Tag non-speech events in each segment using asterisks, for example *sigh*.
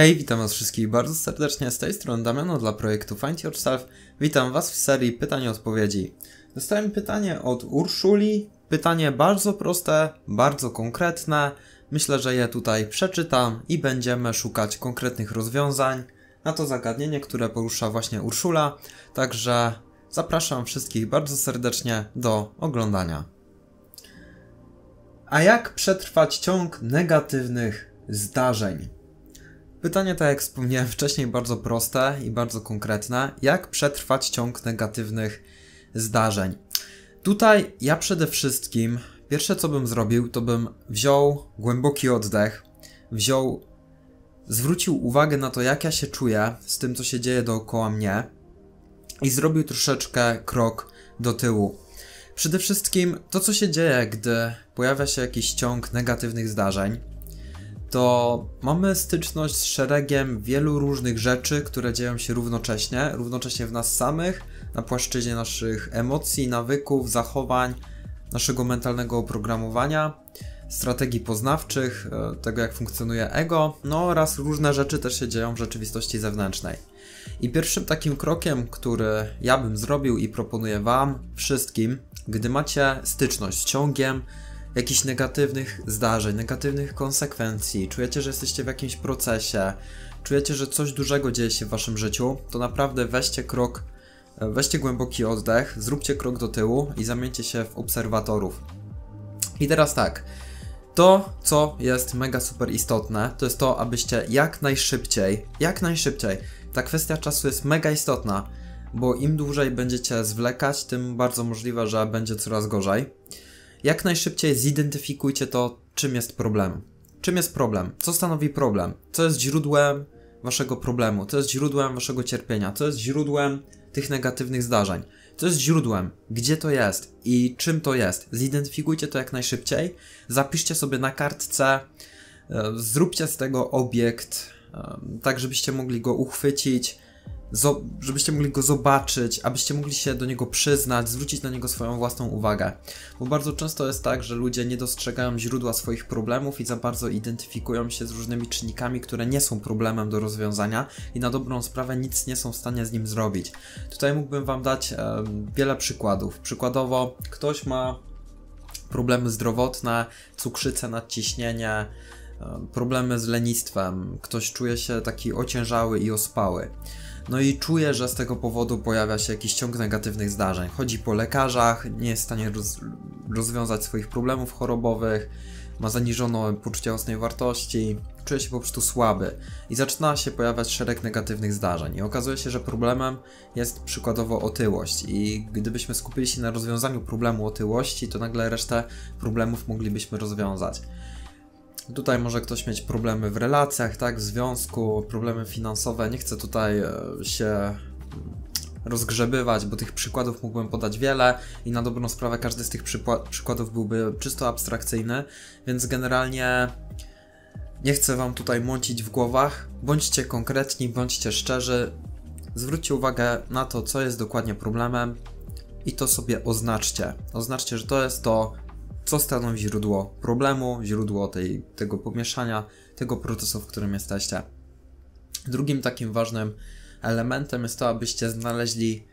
Hej, witam was wszystkich bardzo serdecznie z tej strony Damiano dla projektu Find Yourself. Witam was w serii pytań i odpowiedzi. Dostałem pytanie od Urszuli. Pytanie bardzo proste, bardzo konkretne. Myślę, że je tutaj przeczytam i będziemy szukać konkretnych rozwiązań na to zagadnienie, które porusza właśnie Urszula. Także zapraszam wszystkich bardzo serdecznie do oglądania. A jak przetrwać ciąg negatywnych zdarzeń? Pytanie, tak jak wspomniałem wcześniej, bardzo proste i bardzo konkretne. Jak przetrwać ciąg negatywnych zdarzeń? Tutaj ja przede wszystkim, pierwsze co bym zrobił, to bym wziął głęboki oddech, wziął, zwrócił uwagę na to, jak ja się czuję z tym, co się dzieje dookoła mnie i zrobił troszeczkę krok do tyłu. Przede wszystkim to, co się dzieje, gdy pojawia się jakiś ciąg negatywnych zdarzeń, to mamy styczność z szeregiem wielu różnych rzeczy, które dzieją się równocześnie, równocześnie w nas samych, na płaszczyźnie naszych emocji, nawyków, zachowań, naszego mentalnego oprogramowania, strategii poznawczych, e, tego jak funkcjonuje ego, no oraz różne rzeczy też się dzieją w rzeczywistości zewnętrznej. I pierwszym takim krokiem, który ja bym zrobił i proponuję Wam wszystkim, gdy macie styczność z ciągiem, jakichś negatywnych zdarzeń, negatywnych konsekwencji, czujecie, że jesteście w jakimś procesie, czujecie, że coś dużego dzieje się w waszym życiu, to naprawdę weźcie krok, e, weźcie głęboki oddech, zróbcie krok do tyłu i zamieńcie się w obserwatorów. I teraz tak, to, co jest mega super istotne, to jest to, abyście jak najszybciej, jak najszybciej, ta kwestia czasu jest mega istotna, bo im dłużej będziecie zwlekać, tym bardzo możliwe, że będzie coraz gorzej jak najszybciej zidentyfikujcie to, czym jest problem. Czym jest problem? Co stanowi problem? Co jest źródłem waszego problemu? Co jest źródłem waszego cierpienia? Co jest źródłem tych negatywnych zdarzeń? Co jest źródłem? Gdzie to jest? I czym to jest? Zidentyfikujcie to jak najszybciej. Zapiszcie sobie na kartce, e, zróbcie z tego obiekt, e, tak żebyście mogli go uchwycić żebyście mogli go zobaczyć, abyście mogli się do niego przyznać, zwrócić na niego swoją własną uwagę. Bo bardzo często jest tak, że ludzie nie dostrzegają źródła swoich problemów i za bardzo identyfikują się z różnymi czynnikami, które nie są problemem do rozwiązania i na dobrą sprawę nic nie są w stanie z nim zrobić. Tutaj mógłbym Wam dać e, wiele przykładów. Przykładowo, ktoś ma problemy zdrowotne, cukrzycę, nadciśnienie, problemy z lenistwem, ktoś czuje się taki ociężały i ospały. No i czuje, że z tego powodu pojawia się jakiś ciąg negatywnych zdarzeń. Chodzi po lekarzach, nie jest w stanie roz, rozwiązać swoich problemów chorobowych, ma zaniżone poczucie własnej wartości, czuje się po prostu słaby i zaczyna się pojawiać szereg negatywnych zdarzeń. I okazuje się, że problemem jest przykładowo otyłość. I gdybyśmy skupili się na rozwiązaniu problemu otyłości, to nagle resztę problemów moglibyśmy rozwiązać. Tutaj może ktoś mieć problemy w relacjach, tak, w związku, problemy finansowe. Nie chcę tutaj e, się rozgrzebywać, bo tych przykładów mógłbym podać wiele i na dobrą sprawę każdy z tych przykładów byłby czysto abstrakcyjny, więc generalnie nie chcę Wam tutaj mącić w głowach. Bądźcie konkretni, bądźcie szczerzy, zwróćcie uwagę na to, co jest dokładnie problemem i to sobie oznaczcie. Oznaczcie, że to jest to, co stanowi źródło problemu, źródło tej, tego pomieszania, tego procesu, w którym jesteście. Drugim takim ważnym elementem jest to, abyście znaleźli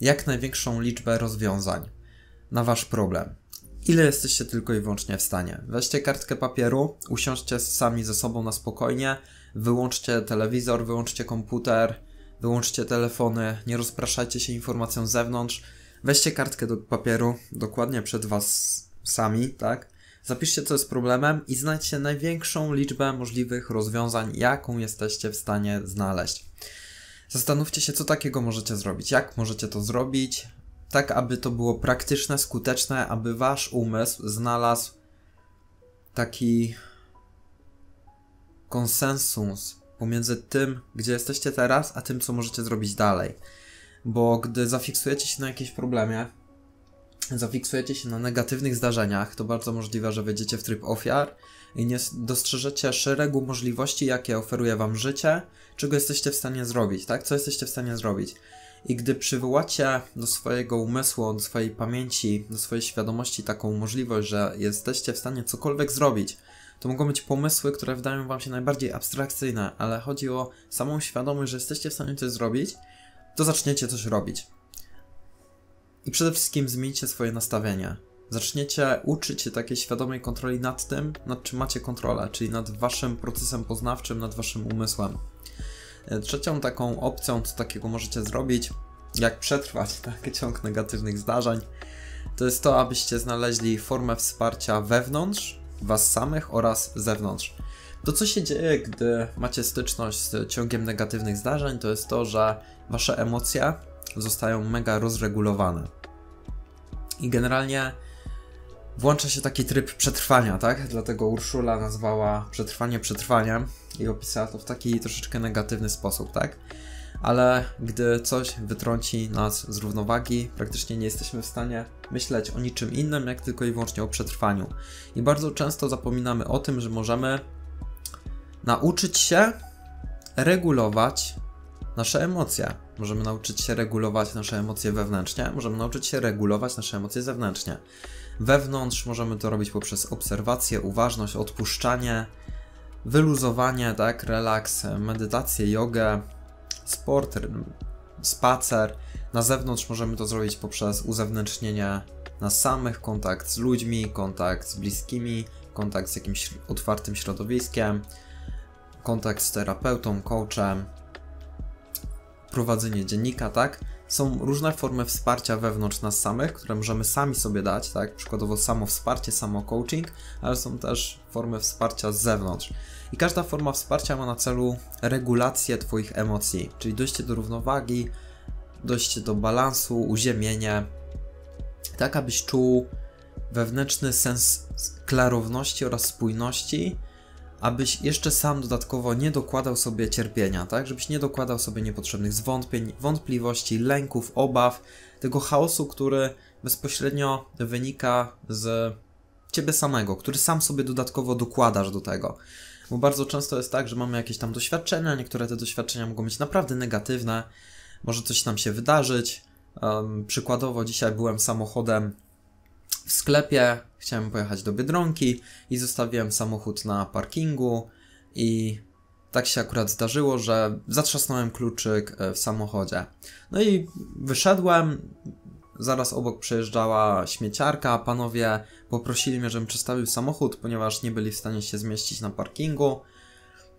jak największą liczbę rozwiązań na wasz problem. Ile jesteście tylko i wyłącznie w stanie. Weźcie kartkę papieru, usiądźcie sami ze sobą na spokojnie, wyłączcie telewizor, wyłączcie komputer, wyłączcie telefony, nie rozpraszajcie się informacją z zewnątrz. Weźcie kartkę do papieru dokładnie przed was sami, tak? Zapiszcie, co jest problemem i znajdźcie największą liczbę możliwych rozwiązań, jaką jesteście w stanie znaleźć. Zastanówcie się, co takiego możecie zrobić, jak możecie to zrobić, tak aby to było praktyczne, skuteczne, aby wasz umysł znalazł taki konsensus pomiędzy tym, gdzie jesteście teraz, a tym, co możecie zrobić dalej. Bo gdy zafiksujecie się na jakimś problemie, zafiksujecie się na negatywnych zdarzeniach, to bardzo możliwe, że wejdziecie w tryb ofiar i nie dostrzeżecie szeregu możliwości, jakie oferuje wam życie, czego jesteście w stanie zrobić, tak? Co jesteście w stanie zrobić. I gdy przywołacie do swojego umysłu, do swojej pamięci, do swojej świadomości taką możliwość, że jesteście w stanie cokolwiek zrobić, To mogą być pomysły, które wydają Wam się najbardziej abstrakcyjne, ale chodzi o samą świadomość, że jesteście w stanie coś zrobić, to zaczniecie coś robić. I przede wszystkim zmieńcie swoje nastawienie. Zaczniecie uczyć się takiej świadomej kontroli nad tym, nad czym macie kontrolę, czyli nad Waszym procesem poznawczym, nad Waszym umysłem. E, trzecią taką opcją, co takiego możecie zrobić, jak przetrwać *laughs* taki ciąg negatywnych zdarzeń, to jest to, abyście znaleźli formę wsparcia wewnątrz Was samych oraz zewnątrz. To, co się dzieje, gdy macie styczność z ciągiem negatywnych zdarzeń, to jest to, że Wasze emocje zostają mega rozregulowane. I generalnie włącza się taki tryb przetrwania, tak? Dlatego Urszula nazwała przetrwanie przetrwaniem i opisała to w taki troszeczkę negatywny sposób, tak? Ale gdy coś wytrąci nas z równowagi, praktycznie nie jesteśmy w stanie myśleć o niczym innym, jak tylko i wyłącznie o przetrwaniu. I bardzo często zapominamy o tym, że możemy nauczyć się regulować nasze emocje. Możemy nauczyć się regulować nasze emocje wewnętrznie, możemy nauczyć się regulować nasze emocje zewnętrznie. Wewnątrz możemy to robić poprzez obserwację, uważność, odpuszczanie, wyluzowanie, tak, relaks, medytację, jogę, sport, spacer. Na zewnątrz możemy to zrobić poprzez uzewnętrznienie nas samych, kontakt z ludźmi, kontakt z bliskimi, kontakt z jakimś otwartym środowiskiem, kontakt z terapeutą, coachem, prowadzenie dziennika, tak? Są różne formy wsparcia wewnątrz nas samych, które możemy sami sobie dać, tak? Przykładowo samo wsparcie, samo coaching, ale są też formy wsparcia z zewnątrz. I każda forma wsparcia ma na celu regulację Twoich emocji, czyli dojście do równowagi, dojście do balansu, uziemienie, tak abyś czuł wewnętrzny sens klarowności oraz spójności abyś jeszcze sam dodatkowo nie dokładał sobie cierpienia, tak? Żebyś nie dokładał sobie niepotrzebnych zwątpień, wątpliwości, lęków, obaw, tego chaosu, który bezpośrednio wynika z ciebie samego, który sam sobie dodatkowo dokładasz do tego. Bo bardzo często jest tak, że mamy jakieś tam doświadczenia, niektóre te doświadczenia mogą być naprawdę negatywne, może coś nam się wydarzyć. Um, przykładowo dzisiaj byłem samochodem w sklepie, chciałem pojechać do Biedronki i zostawiłem samochód na parkingu i tak się akurat zdarzyło, że zatrzasnąłem kluczyk e, w samochodzie. No i wyszedłem, zaraz obok przejeżdżała śmieciarka, panowie poprosili mnie, żebym przestawił samochód, ponieważ nie byli w stanie się zmieścić na parkingu.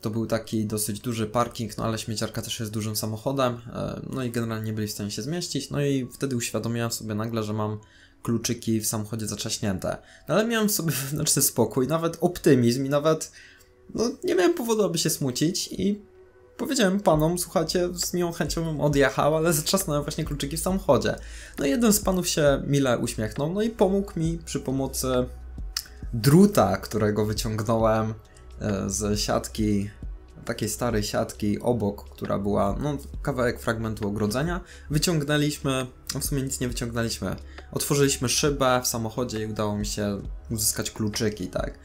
To był taki dosyć duży parking, no ale śmieciarka też jest dużym samochodem, e, no i generalnie nie byli w stanie się zmieścić. No i wtedy uświadomiłem sobie nagle, że mam kluczyki w samochodzie zaczaśnięte. No ale miałem sobie *laughs* wewnętrzny spokój, nawet optymizm i nawet no, nie miałem powodu, aby się smucić i powiedziałem panom, słuchajcie, z miłą chęcią bym odjechał, ale zatrzasnąłem właśnie kluczyki w samochodzie. No i jeden z panów się mile uśmiechnął, no i pomógł mi przy pomocy druta, którego wyciągnąłem e, z siatki takiej starej siatki obok, która była no, kawałek fragmentu ogrodzenia. Wyciągnęliśmy, no w sumie nic nie wyciągnęliśmy. Otworzyliśmy szybę w samochodzie i udało mi się uzyskać kluczyki, tak.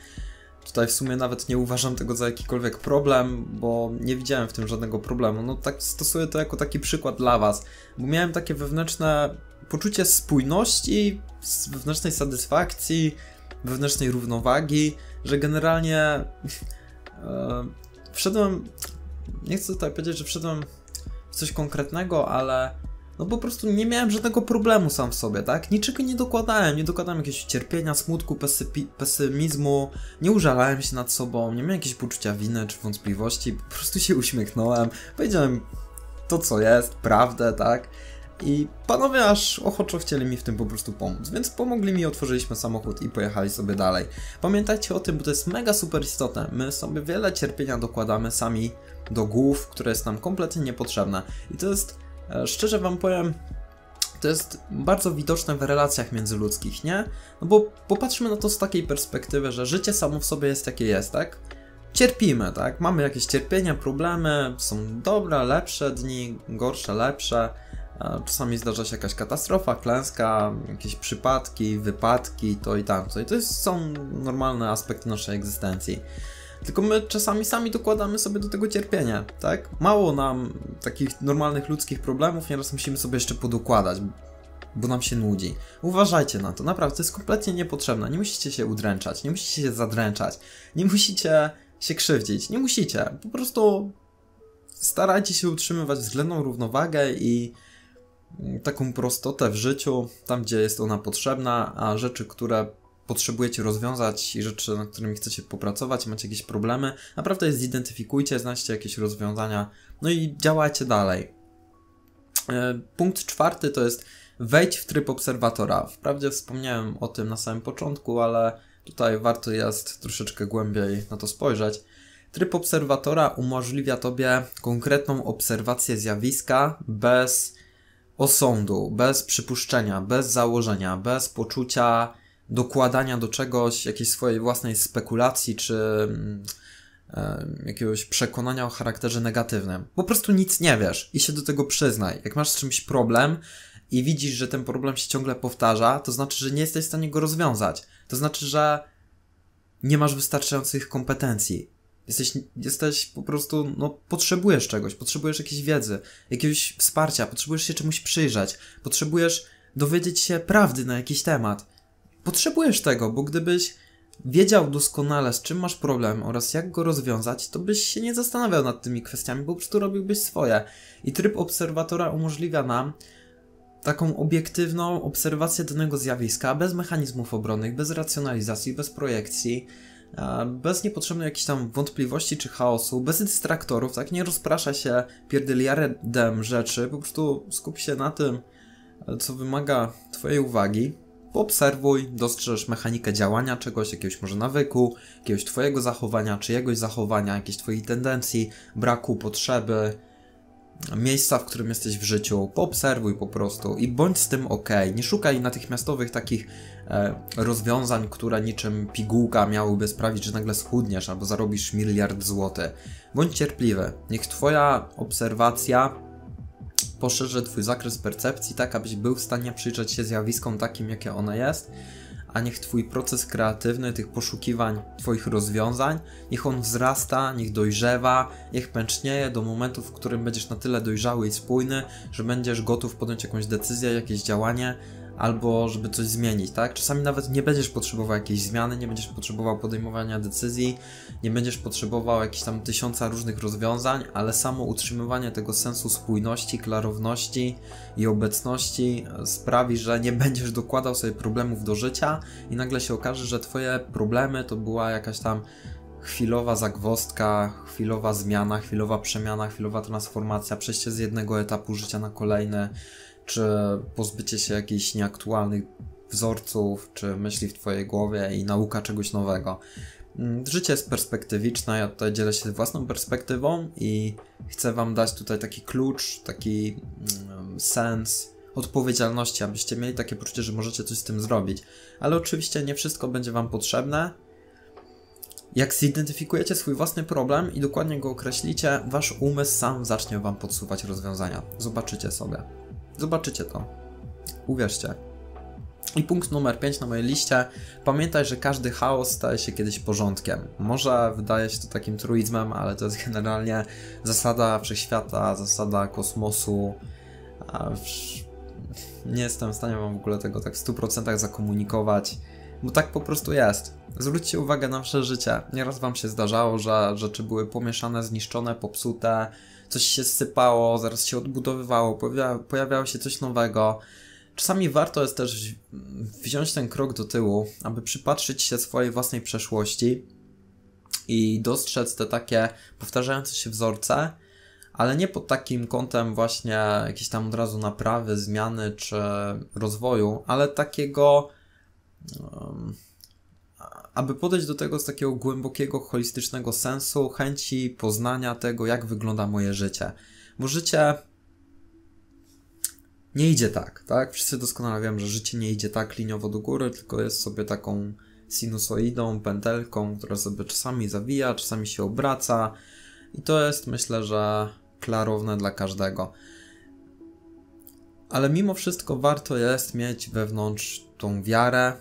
Tutaj w sumie nawet nie uważam tego za jakikolwiek problem, bo nie widziałem w tym żadnego problemu. No tak stosuję to jako taki przykład dla Was, bo miałem takie wewnętrzne poczucie spójności, wewnętrznej satysfakcji, wewnętrznej równowagi, że generalnie *laughs* e, wszedłem, nie chcę tutaj powiedzieć, że wszedłem w coś konkretnego, ale no po prostu nie miałem żadnego problemu sam w sobie, tak? Niczego nie dokładałem, nie dokładałem jakiegoś cierpienia, smutku, pesymizmu, nie użalałem się nad sobą, nie miałem jakiegoś poczucia winy czy wątpliwości, po prostu się uśmiechnąłem, powiedziałem to co jest, prawdę, tak? I panowie aż ochoczo chcieli mi w tym po prostu pomóc, więc pomogli mi, otworzyliśmy samochód i pojechali sobie dalej. Pamiętajcie o tym, bo to jest mega super istotne. My sobie wiele cierpienia dokładamy sami do głów, które jest nam kompletnie niepotrzebne. I to jest, e, szczerze wam powiem, to jest bardzo widoczne w relacjach międzyludzkich, nie? No bo popatrzmy na to z takiej perspektywy, że życie samo w sobie jest jakie jest, tak? Cierpimy, tak? Mamy jakieś cierpienia, problemy, są dobre, lepsze dni, gorsze, lepsze Czasami zdarza się jakaś katastrofa, klęska, jakieś przypadki, wypadki, to i tamto. I to jest, są normalne aspekty naszej egzystencji. Tylko my czasami sami dokładamy sobie do tego cierpienia, tak? Mało nam takich normalnych ludzkich problemów, nieraz musimy sobie jeszcze podukładać. bo nam się nudzi. Uważajcie na to, naprawdę, to jest kompletnie niepotrzebne. Nie musicie się udręczać, nie musicie się zadręczać, nie musicie się krzywdzić, nie musicie. Po prostu starajcie się utrzymywać względną równowagę i taką prostotę w życiu, tam gdzie jest ona potrzebna, a rzeczy, które potrzebujecie rozwiązać i rzeczy, nad którymi chcecie popracować, macie jakieś problemy, naprawdę je zidentyfikujcie, znajdźcie jakieś rozwiązania, no i działajcie dalej. E, punkt czwarty to jest wejdź w tryb obserwatora. Wprawdzie wspomniałem o tym na samym początku, ale tutaj warto jest troszeczkę głębiej na to spojrzeć. Tryb obserwatora umożliwia Tobie konkretną obserwację zjawiska bez osądu, bez przypuszczenia, bez założenia, bez poczucia dokładania do czegoś jakiejś swojej własnej spekulacji czy e, jakiegoś przekonania o charakterze negatywnym. Po prostu nic nie wiesz i się do tego przyznaj. Jak masz z czymś problem i widzisz, że ten problem się ciągle powtarza, to znaczy, że nie jesteś w stanie go rozwiązać. To znaczy, że nie masz wystarczających kompetencji. Jesteś, jesteś po prostu, no, potrzebujesz czegoś, potrzebujesz jakiejś wiedzy, jakiegoś wsparcia, potrzebujesz się czemuś przyjrzeć, potrzebujesz dowiedzieć się prawdy na jakiś temat. Potrzebujesz tego, bo gdybyś wiedział doskonale, z czym masz problem oraz jak go rozwiązać, to byś się nie zastanawiał nad tymi kwestiami, po prostu robiłbyś swoje. I tryb obserwatora umożliwia nam taką obiektywną obserwację danego zjawiska bez mechanizmów obronnych, bez racjonalizacji, bez projekcji, bez niepotrzebnej jakichś tam wątpliwości czy chaosu, bez dystraktorów, tak? Nie rozprasza się pierdyliardem rzeczy, po prostu skup się na tym, co wymaga Twojej uwagi, poobserwuj, dostrzeż mechanikę działania czegoś, jakiegoś może nawyku, jakiegoś Twojego zachowania, czyjegoś zachowania, jakiejś Twojej tendencji, braku, potrzeby, miejsca, w którym jesteś w życiu, poobserwuj po prostu i bądź z tym ok. Nie szukaj natychmiastowych takich e, rozwiązań, które niczym pigułka miałyby sprawić, że nagle schudniesz albo zarobisz miliard złotych. Bądź cierpliwy. Niech Twoja obserwacja poszerzy Twój zakres percepcji tak, abyś był w stanie przyjrzeć się zjawiskom takim, jakie one jest a niech Twój proces kreatywny, tych poszukiwań Twoich rozwiązań, niech on wzrasta, niech dojrzewa, niech pęcznieje do momentu, w którym będziesz na tyle dojrzały i spójny, że będziesz gotów podjąć jakąś decyzję, jakieś działanie, albo żeby coś zmienić, tak? Czasami nawet nie będziesz potrzebował jakiejś zmiany, nie będziesz potrzebował podejmowania decyzji, nie będziesz potrzebował jakichś tam tysiąca różnych rozwiązań, ale samo utrzymywanie tego sensu spójności, klarowności i obecności sprawi, że nie będziesz dokładał sobie problemów do życia i nagle się okaże, że twoje problemy to była jakaś tam chwilowa zagwostka, chwilowa zmiana, chwilowa przemiana, chwilowa transformacja, przejście z jednego etapu życia na kolejny czy pozbycie się jakichś nieaktualnych wzorców, czy myśli w Twojej głowie i nauka czegoś nowego. Mm, życie jest perspektywiczne, ja tutaj dzielę się własną perspektywą i chcę Wam dać tutaj taki klucz, taki mm, sens odpowiedzialności, abyście mieli takie poczucie, że możecie coś z tym zrobić. Ale oczywiście nie wszystko będzie Wam potrzebne. Jak zidentyfikujecie swój własny problem i dokładnie go określicie, Wasz umysł sam zacznie Wam podsuwać rozwiązania. Zobaczycie sobie. Zobaczycie to. Uwierzcie. I punkt numer 5 na mojej liście. Pamiętaj, że każdy chaos staje się kiedyś porządkiem. Może wydaje się to takim truizmem, ale to jest generalnie zasada wszechświata, zasada kosmosu. Nie jestem w stanie wam w ogóle tego tak w 100% zakomunikować, bo tak po prostu jest. Zwróćcie uwagę na wasze życie. Nieraz wam się zdarzało, że rzeczy były pomieszane, zniszczone, popsute, coś się sypało, zaraz się odbudowywało, pojawia, pojawiało się coś nowego. Czasami warto jest też wziąć ten krok do tyłu, aby przypatrzyć się swojej własnej przeszłości i dostrzec te takie powtarzające się wzorce, ale nie pod takim kątem właśnie jakiejś tam od razu naprawy, zmiany czy rozwoju, ale takiego. Um, aby podejść do tego z takiego głębokiego, holistycznego sensu, chęci poznania tego, jak wygląda moje życie. Bo życie nie idzie tak, tak? Wszyscy doskonale wiemy, że życie nie idzie tak liniowo do góry, tylko jest sobie taką sinusoidą, pętelką, która sobie czasami zawija, czasami się obraca. I to jest, myślę, że klarowne dla każdego. Ale mimo wszystko warto jest mieć wewnątrz tą wiarę,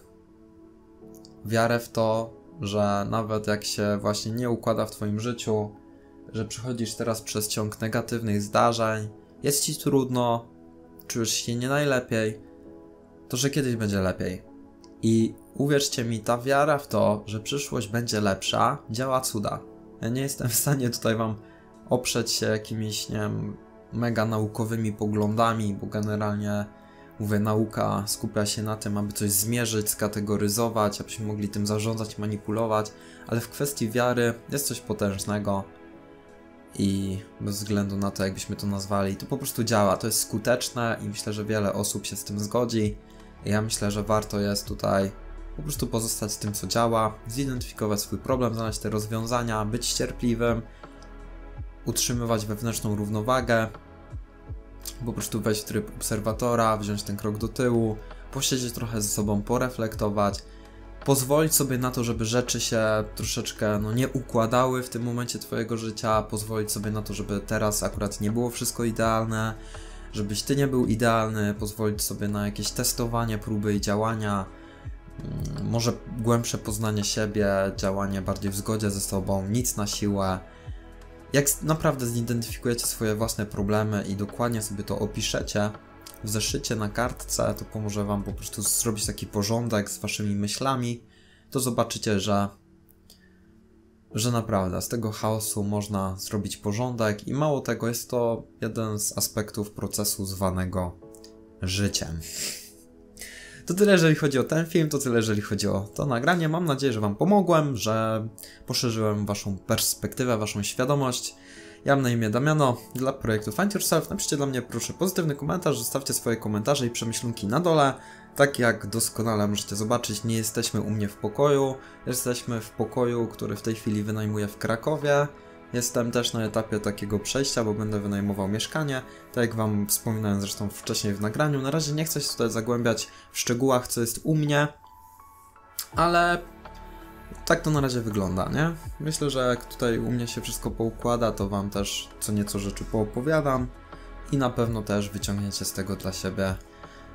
wiarę w to, że nawet jak się właśnie nie układa w Twoim życiu, że przechodzisz teraz przez ciąg negatywnych zdarzeń, jest Ci trudno, czujesz się nie najlepiej, to że kiedyś będzie lepiej. I uwierzcie mi, ta wiara w to, że przyszłość będzie lepsza, działa cuda. Ja nie jestem w stanie tutaj wam oprzeć się jakimiś, nie wiem, mega naukowymi poglądami, bo generalnie mówię, nauka skupia się na tym, aby coś zmierzyć, skategoryzować, abyśmy mogli tym zarządzać, manipulować, ale w kwestii wiary jest coś potężnego i bez względu na to, jakbyśmy to nazwali, to po prostu działa, to jest skuteczne i myślę, że wiele osób się z tym zgodzi. Ja myślę, że warto jest tutaj po prostu pozostać tym, co działa, zidentyfikować swój problem, znaleźć te rozwiązania, być cierpliwym, utrzymywać wewnętrzną równowagę, po prostu wejść w tryb obserwatora, wziąć ten krok do tyłu, posiedzieć trochę ze sobą, poreflektować, pozwolić sobie na to, żeby rzeczy się troszeczkę no, nie układały w tym momencie Twojego życia, pozwolić sobie na to, żeby teraz akurat nie było wszystko idealne, żebyś Ty nie był idealny, pozwolić sobie na jakieś testowanie, próby i działania, mm, może głębsze poznanie siebie, działanie bardziej w zgodzie ze sobą, nic na siłę. Jak naprawdę zidentyfikujecie swoje własne problemy i dokładnie sobie to opiszecie, w zeszycie na kartce, to pomoże Wam po prostu zrobić taki porządek z Waszymi myślami, to zobaczycie, że, że naprawdę z tego chaosu można zrobić porządek i mało tego, jest to jeden z aspektów procesu zwanego życiem. To tyle, jeżeli chodzi o ten film, to tyle, jeżeli chodzi o to nagranie. Mam nadzieję, że Wam pomogłem, że poszerzyłem Waszą perspektywę, Waszą świadomość. Ja mam na imię Damiano. Dla projektu Find Yourself napiszcie dla mnie proszę pozytywny komentarz, zostawcie swoje komentarze i przemyślunki na dole. Tak jak doskonale możecie zobaczyć, nie jesteśmy u mnie w pokoju. Jesteśmy w pokoju, który w tej chwili wynajmuję w Krakowie. Jestem też na etapie takiego przejścia, bo będę wynajmował mieszkanie. Tak jak Wam wspominałem zresztą wcześniej w nagraniu. Na razie nie chcę się tutaj zagłębiać w szczegółach, co jest u mnie, ale tak to na razie wygląda, nie? Myślę, że jak tutaj u mnie się wszystko poukłada, to Wam też co nieco rzeczy poopowiadam i na pewno też wyciągniecie z tego dla siebie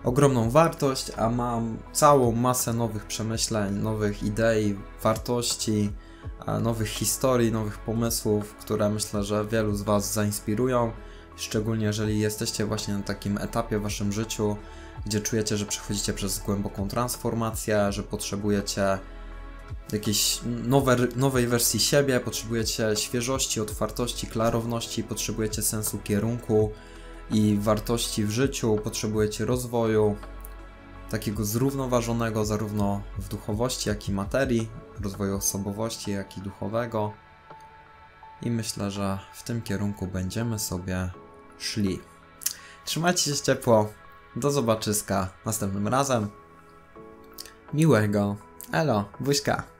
ogromną wartość, a mam całą masę nowych przemyśleń, nowych idei, wartości, nowych historii, nowych pomysłów, które myślę, że wielu z Was zainspirują, szczególnie jeżeli jesteście właśnie na takim etapie w Waszym życiu, gdzie czujecie, że przechodzicie przez głęboką transformację, że potrzebujecie jakiejś nowe, nowej wersji siebie, potrzebujecie świeżości, otwartości, klarowności, potrzebujecie sensu kierunku i wartości w życiu, potrzebujecie rozwoju, takiego zrównoważonego zarówno w duchowości, jak i materii, rozwoju osobowości, jak i duchowego. I myślę, że w tym kierunku będziemy sobie szli. Trzymajcie się ciepło. Do zobaczyska następnym razem. Miłego. Elo, buźka.